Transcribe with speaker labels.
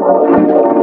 Speaker 1: Thank you.